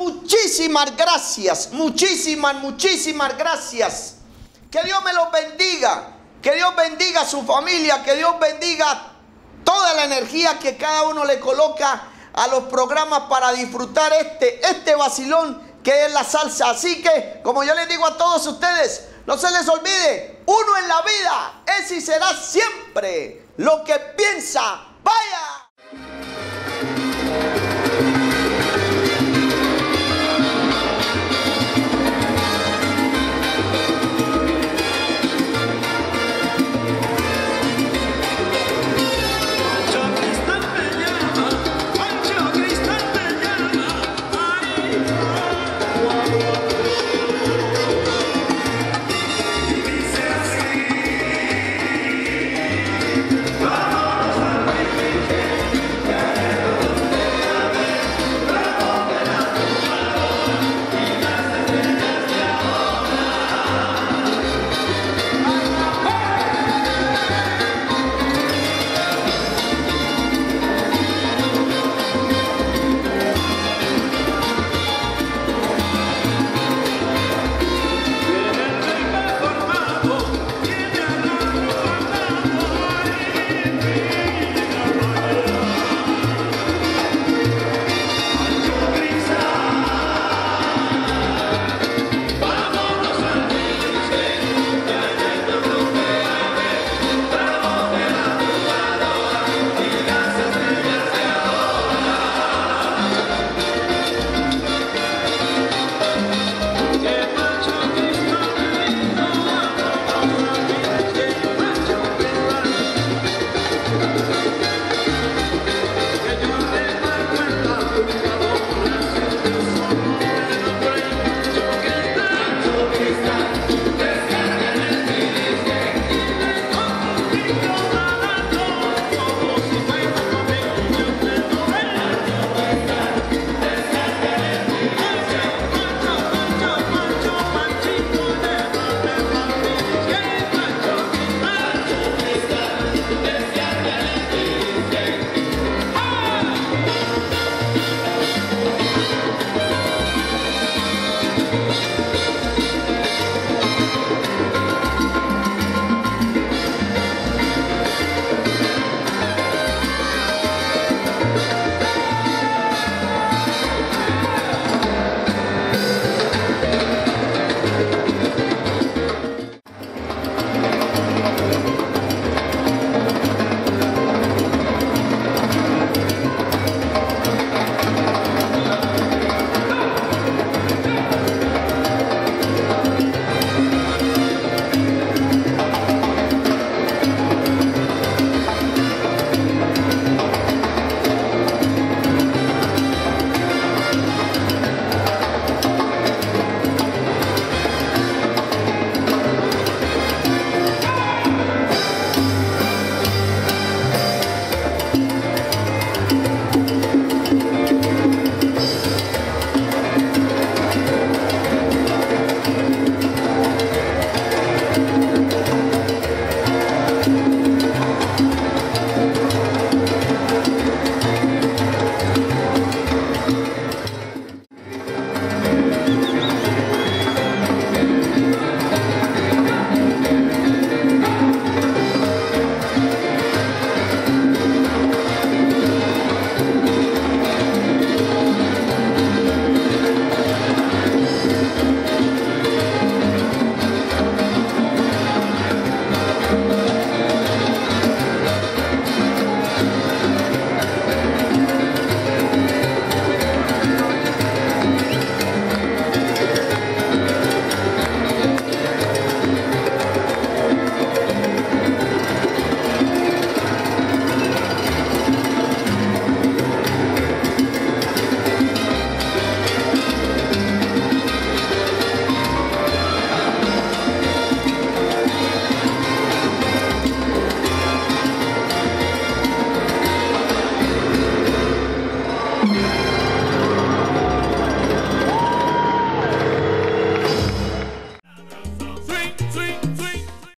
muchísimas gracias, muchísimas, muchísimas gracias. Que Dios me los bendiga, que Dios bendiga a su familia, que Dios bendiga toda la energía que cada uno le coloca a los programas para disfrutar este, este vacilón que es la salsa. Así que, como yo les digo a todos ustedes, no se les olvide, uno en la vida es y será siempre lo que piensa. Vaya.